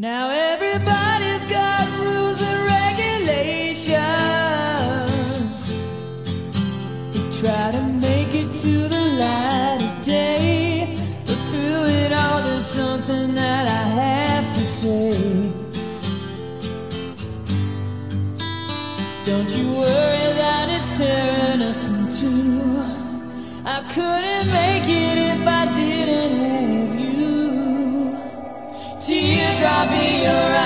Now everybody's got rules and regulations. They try to make it to the light of day. But through it all, there's something that I have to say. Don't you worry that it's tearing us in two. I couldn't make it. Teardrop in your